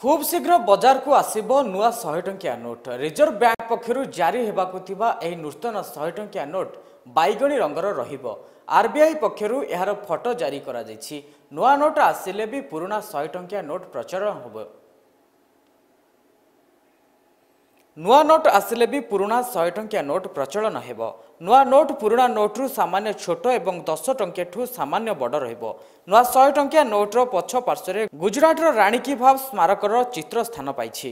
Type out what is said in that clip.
ଖୁବ୍ ଶୀଘ୍ର ବଜାରକୁ ଆସିବ ନୂଆ ଶହେ ଟଙ୍କିଆ ନୋଟ୍ ରିଜର୍ଭ ବ୍ୟାଙ୍କ ପକ୍ଷରୁ ଜାରି ହେବାକୁ ଥିବା ଏହି ନୂତନ ଶହେ ଟଙ୍କିଆ ନୋଟ୍ ବାଇଗଣୀ ରଙ୍ଗର ରହିବ। ଆର୍ବିଆଇ ପକ୍ଷରୁ ଏହାର ଫଟୋ ଜାରି କରାଯାଇଛି। ନୂଆ ନୋଟ୍ ଆସିଲେ ବି ପୁରୁଣା ଶହେ ଟଙ୍କିଆ ନୋଟ୍ ପ୍ରଚଳନ ହେବ। ନୂଆ ନୋଟ୍ ଆସିଲେ ବି ପୁରୁଣା ଶହେ ଟଙ୍କିଆ ନୋଟ୍ ପ୍ରଚଳନ ହେବ। ନୂଆ ନୋଟ୍ ପୁରୁଣା ନୋଟ୍ରୁ ସାମାନ୍ୟ ଛୋଟ ଏବଂ ଦଶ ଟଙ୍କିଆଠୁ ସାମାନ୍ୟ ବଡ଼ ରହିବ। ନୂଆ ଶହେ ଟଙ୍କିଆ ନୋଟ୍ର ପଛ ପାର୍ଶ୍ୱରେ ଗୁଜରାଟର ରାଣୀ କି ଭାବ ସ୍ମାରକର ଚିତ୍ର ସ୍ଥାନ ପାଇଛି।